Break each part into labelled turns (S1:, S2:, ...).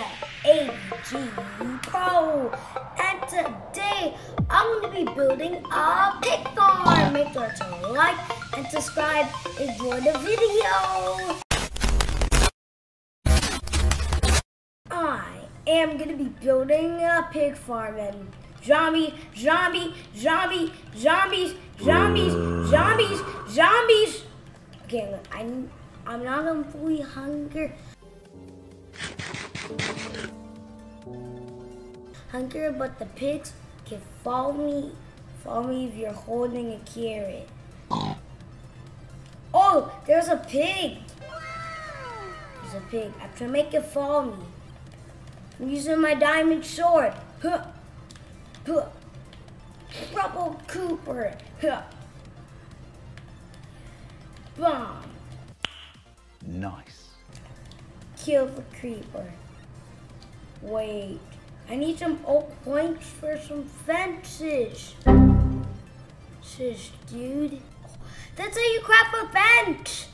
S1: to ABG Pro. And today I'm going to be building a pig farm. Make sure to like and subscribe. Enjoy the video. I am going to be building a pig farm and zombie, zombie, zombie, zombies, zombies, zombies, zombies. Okay, I'm, I'm not fully hunger. Hunger, but the pigs can follow me. Follow me if you're holding a carrot. Oh, there's a pig. There's a pig. I can make it follow me. I'm using my diamond sword. Huh. Huh. Trouble Cooper. Huh. Bomb.
S2: Nice.
S1: Kill the creeper. Wait. I need some oak planks for some fences. Sis, dude. That's how you craft a fence.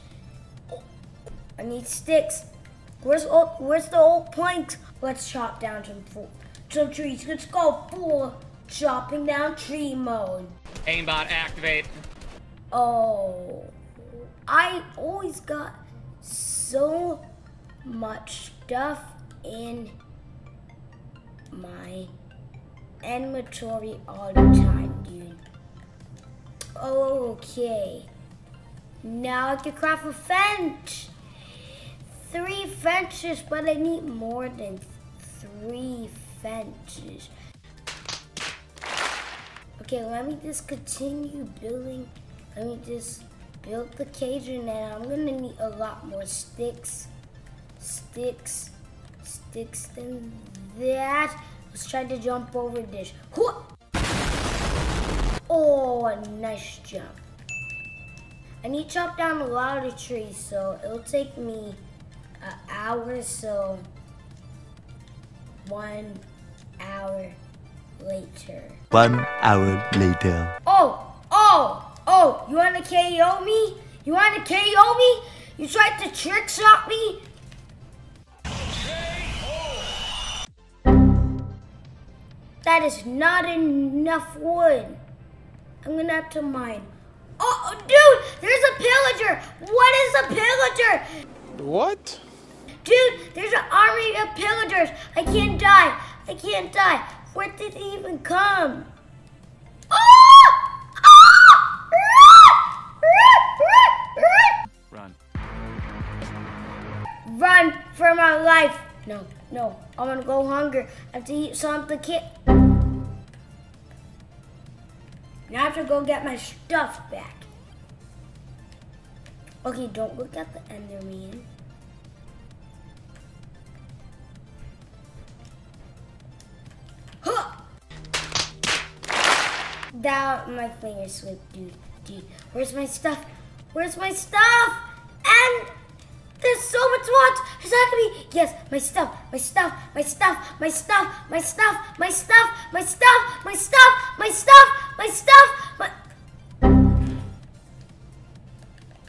S1: I need sticks. Where's oak, where's the oak planks? Let's chop down some some trees. Let's go full chopping down tree mode.
S3: Aimbot activate.
S1: Oh, I always got so much stuff in my inventory all the time, dude. Okay. Now I can craft a fence. Three fences, but I need more than three fences. Okay, let me just continue building. Let me just build the cage and then I'm gonna need a lot more sticks. Sticks. Sticks than that. Let's try to jump over this. Oh, a nice jump. I need to chop down a lot of trees, so it'll take me an hour, so one hour later.
S2: One hour later.
S1: Oh, oh, oh, you wanna KO me? You wanna KO me? You tried to trick shot me? That is not enough wood. I'm gonna have to mine. Oh, dude, there's a pillager. What is a pillager?
S4: What?
S1: Dude, there's an army of pillagers. I can't die. I can't die. Where did they even come? Ah! Ah!
S3: Run.
S1: Run for my life. No, no. I'm gonna go hunger. I have to eat something. Now I have to go get my stuff back. Okay, don't look at the Enderman. Huh! Down my finger slipped, dude. Dude, where's my stuff? Where's my stuff? And there's so much want. Is that gonna be? Yes, my stuff, my stuff, my stuff, my stuff, my stuff, my stuff, my stuff, my stuff, my stuff, my stuff, my.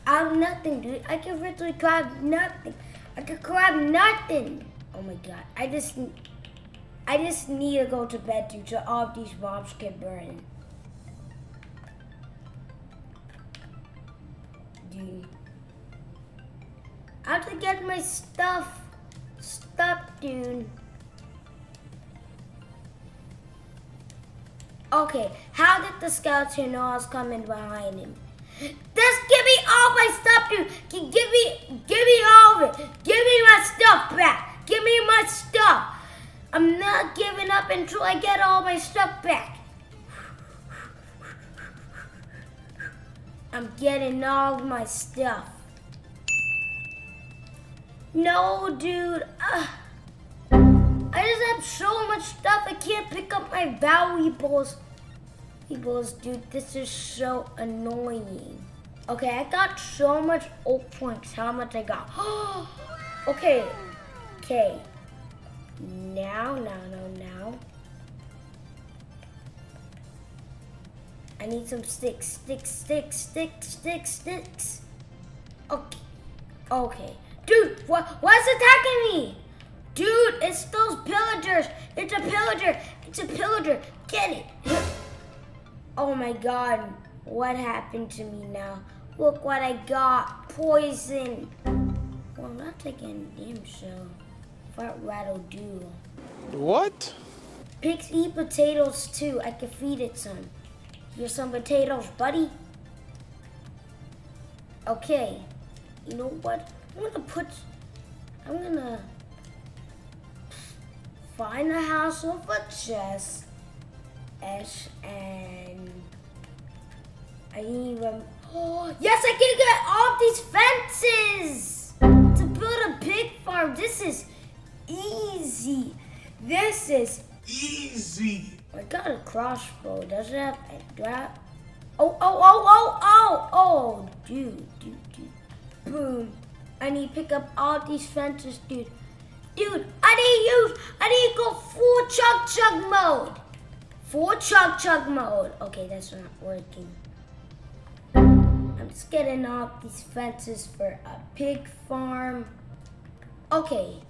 S1: I have nothing, dude. I can literally grab nothing. I can grab nothing. Oh my god. I just, I just need to go to bed, dude, so all of these bombs can burn. Dude. I have to get my stuff. Stuff, dude. Okay, how did the skeleton know I was coming behind him? Just give me all my stuff, dude. Give me, give me all of it. Give me my stuff back. Give me my stuff. I'm not giving up until I get all my stuff back. I'm getting all my stuff. No, dude. Ugh. I just have my valuables. Valuables, dude. This is so annoying. Okay, I got so much oak points. How much I got? okay. Okay. Now, now, now, now. I need some sticks, sticks, sticks, sticks, sticks, sticks. Okay. Okay. Dude, what, what's attacking me? Dude, it's those pillagers. It's a pillager. It's a pillager. Get it. Oh my god. What happened to me now? Look what I got. Poison. Well, I'm not taking damn so. What rattle do?
S4: What?
S1: Pigs eat potatoes too. I can feed it some. Here's some potatoes, buddy. Okay. You know what? I'm gonna put. I'm gonna find the house with a chest. S and I even. Oh, yes, I can get off these fences to build a pig farm. This is easy. This is
S4: Easy.
S1: I got a crossbow. Does it have a drop? Oh, oh, oh, oh, oh, oh, dude, dude, dude. Boom. I need to pick up all these fences, dude. Dude, Need to use, I need to go full chug chug mode. Full chug chug mode. Okay, that's not working. I'm just getting off these fences for a pig farm. Okay,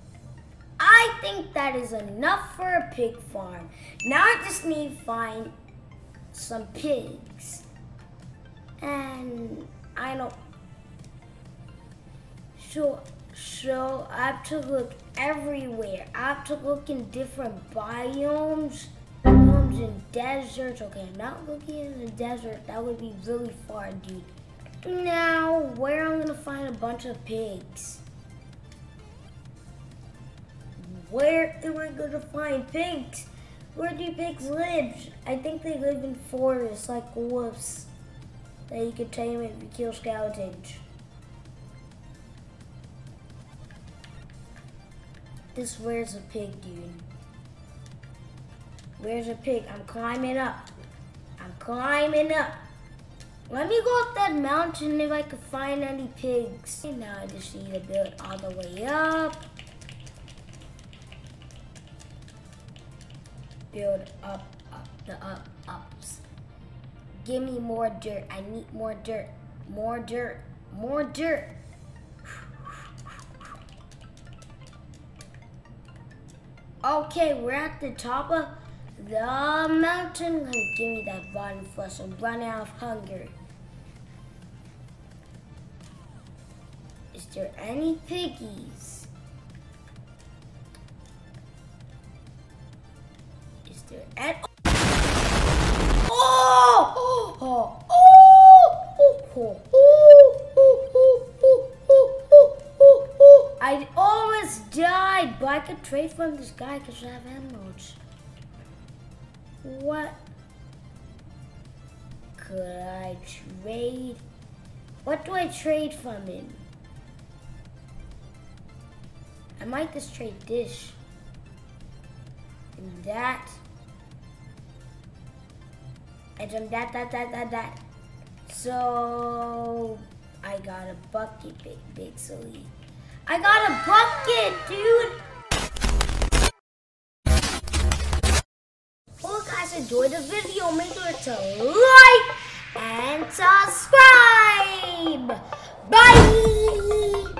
S1: I think that is enough for a pig farm. Now I just need to find some pigs. And I don't. So, so I have to look everywhere. I have to look in different biomes. Biomes and deserts. Okay, I'm not looking in the desert. That would be really far, dude. Now, where I'm gonna find a bunch of pigs? Where am I gonna find pigs? Where do pigs live? I think they live in forests like wolves that you can tame if you kill skeletons. This where's a pig, dude? Where's a pig? I'm climbing up. I'm climbing up. Let me go up that mountain if I can find any pigs. And now I just need to build all the way up. build up, up, the up, ups. Give me more dirt. I need more dirt. More dirt. More dirt. Okay, we're at the top of the mountain. Give me that rotten flesh. I'm running out of hunger. Is there any piggies? Is there any? But I could trade from this guy because I have emeralds. What could I trade? What do I trade from him? I might just trade this and that and some that that that that that. So I got a bucket, big big silly. I got a bucket, dude. Enjoyed the video. Make sure to like and subscribe. Bye.